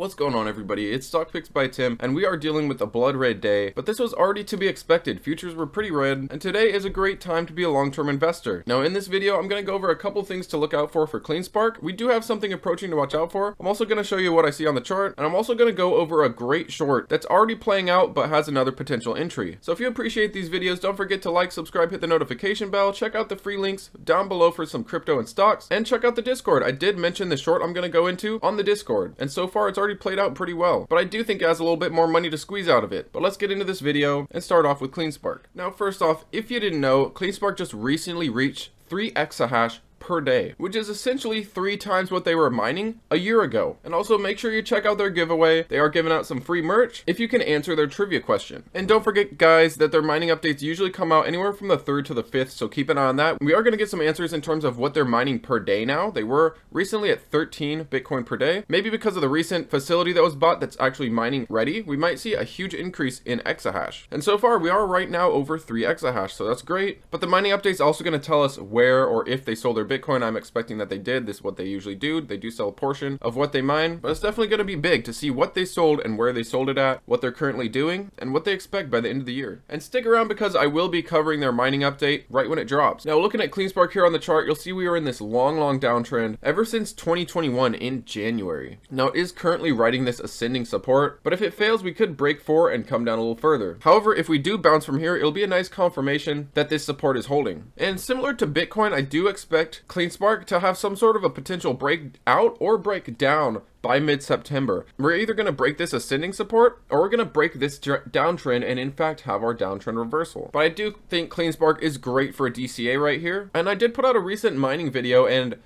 What's going on everybody? It's Stock Picks by Tim and we are dealing with a blood red day, but this was already to be expected. Futures were pretty red and today is a great time to be a long-term investor. Now in this video, I'm going to go over a couple things to look out for for CleanSpark. We do have something approaching to watch out for. I'm also going to show you what I see on the chart and I'm also going to go over a great short that's already playing out but has another potential entry. So if you appreciate these videos, don't forget to like, subscribe, hit the notification bell, check out the free links down below for some crypto and stocks, and check out the Discord. I did mention the short I'm going to go into on the Discord and so far it's already already played out pretty well, but I do think it has a little bit more money to squeeze out of it. But let's get into this video and start off with CleanSpark. Now, first off, if you didn't know, CleanSpark just recently reached 3 exahash per day, which is essentially three times what they were mining a year ago. And also make sure you check out their giveaway. They are giving out some free merch if you can answer their trivia question. And don't forget guys that their mining updates usually come out anywhere from the 3rd to the 5th, so keep an eye on that. We are going to get some answers in terms of what they're mining per day now. They were recently at 13 Bitcoin per day. Maybe because of the recent facility that was bought that's actually mining ready, we might see a huge increase in exahash. And so far we are right now over 3 exahash, so that's great. But the mining update is also going to tell us where or if they sold their Bitcoin. I'm expecting that they did. This is what they usually do. They do sell a portion of what they mine, but it's definitely going to be big to see what they sold and where they sold it at, what they're currently doing, and what they expect by the end of the year. And stick around because I will be covering their mining update right when it drops. Now, looking at CleanSpark here on the chart, you'll see we are in this long, long downtrend ever since 2021 in January. Now, it is currently riding this ascending support, but if it fails, we could break four and come down a little further. However, if we do bounce from here, it'll be a nice confirmation that this support is holding. And similar to Bitcoin, I do expect CleanSpark Spark to have some sort of a potential breakout or breakdown by mid-September. We're either going to break this ascending support or we're going to break this downtrend and in fact have our downtrend reversal. But I do think CleanSpark is great for a DCA right here. And I did put out a recent mining video and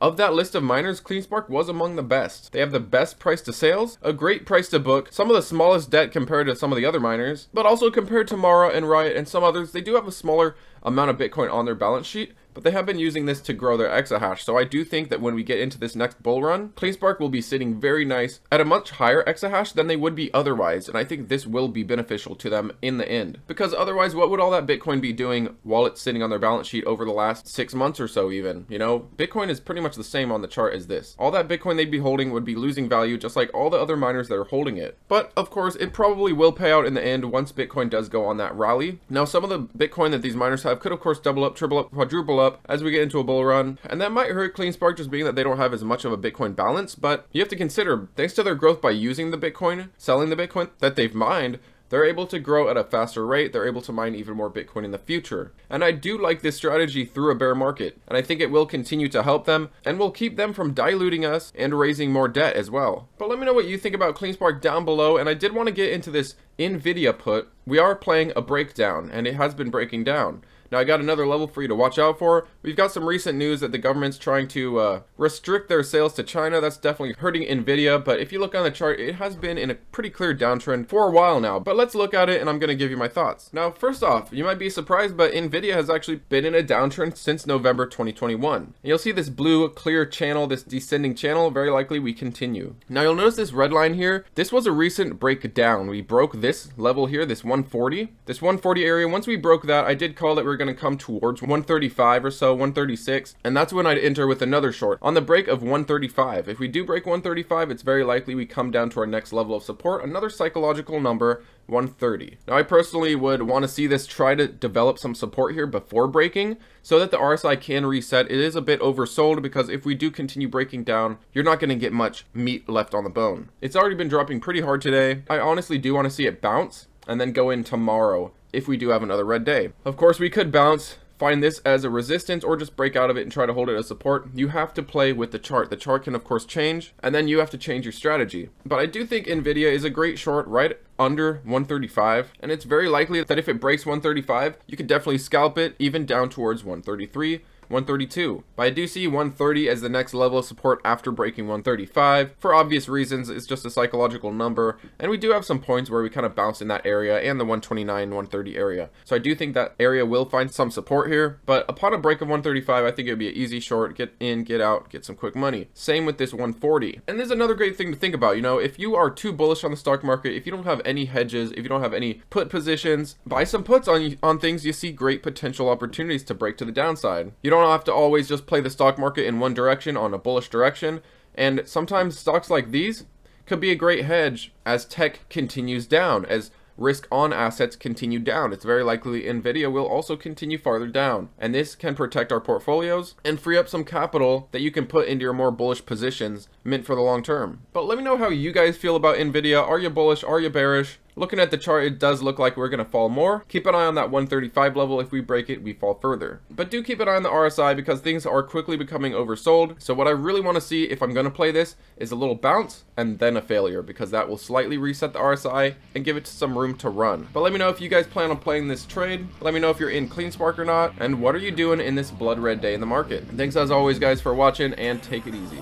of that list of miners, CleanSpark was among the best. They have the best price to sales, a great price to book, some of the smallest debt compared to some of the other miners, but also compared to Mara and Riot and some others, they do have a smaller amount of Bitcoin on their balance sheet, but they have been using this to grow their exahash. So I do think that when we get into this next bull run, CleanSpark will be sitting very nice at a much higher exahash than they would be otherwise. And I think this will be beneficial to them in the end. Because otherwise, what would all that Bitcoin be doing while it's sitting on their balance sheet over the last six months or so even? You know, Bitcoin is pretty much the same on the chart as this. All that Bitcoin they'd be holding would be losing value just like all the other miners that are holding it. But of course, it probably will pay out in the end once Bitcoin does go on that rally. Now, some of the Bitcoin that these miners have could of course double up, triple up, quadruple up as we get into a bull run. And that might hurt CleanSpark just being that they don't have as much of a Bitcoin balance. But you have to consider, thanks to their growth by using the Bitcoin, selling the Bitcoin that they've mined, they're able to grow at a faster rate. They're able to mine even more Bitcoin in the future. And I do like this strategy through a bear market. And I think it will continue to help them and will keep them from diluting us and raising more debt as well. But let me know what you think about CleanSpark down below. And I did want to get into this NVIDIA put. We are playing a breakdown and it has been breaking down. Now I got another level for you to watch out for. We've got some recent news that the government's trying to uh, restrict their sales to China. That's definitely hurting Nvidia, but if you look on the chart, it has been in a pretty clear downtrend for a while now. But let's look at it and I'm going to give you my thoughts. Now, first off, you might be surprised, but Nvidia has actually been in a downtrend since November 2021. And you'll see this blue clear channel, this descending channel, very likely we continue. Now you'll notice this red line here. This was a recent breakdown. We broke this level here, this 140. This 140 area, once we broke that, I did call that we are going to come towards 135 or so, 136, and that's when I'd enter with another short on the break of 135. If we do break 135, it's very likely we come down to our next level of support, another psychological number, 130. Now I personally would want to see this try to develop some support here before breaking so that the RSI can reset. It is a bit oversold because if we do continue breaking down, you're not going to get much meat left on the bone. It's already been dropping pretty hard today. I honestly do want to see it bounce and then go in tomorrow if we do have another red day. Of course, we could bounce find this as a resistance or just break out of it and try to hold it as support, you have to play with the chart. The chart can of course change and then you have to change your strategy. But I do think Nvidia is a great short right under 135 and it's very likely that if it breaks 135, you could definitely scalp it even down towards 133 132. But I do see 130 as the next level of support after breaking 135. For obvious reasons, it's just a psychological number, and we do have some points where we kind of bounce in that area and the 129, 130 area. So I do think that area will find some support here, but upon a break of 135, I think it would be an easy short, get in, get out, get some quick money. Same with this 140. And there's another great thing to think about, you know, if you are too bullish on the stock market, if you don't have any hedges, if you don't have any put positions, buy some puts on, on things you see great potential opportunities to break to the downside. You don't have to always just play the stock market in one direction on a bullish direction. And sometimes stocks like these could be a great hedge as tech continues down, as risk on assets continue down. It's very likely Nvidia will also continue farther down. And this can protect our portfolios and free up some capital that you can put into your more bullish positions meant for the long term. But let me know how you guys feel about Nvidia. Are you bullish? Are you bearish? Looking at the chart, it does look like we're going to fall more. Keep an eye on that 135 level. If we break it, we fall further. But do keep an eye on the RSI because things are quickly becoming oversold. So what I really want to see if I'm going to play this is a little bounce and then a failure because that will slightly reset the RSI and give it some room to run. But let me know if you guys plan on playing this trade. Let me know if you're in CleanSpark or not. And what are you doing in this blood red day in the market? Thanks as always guys for watching and take it easy.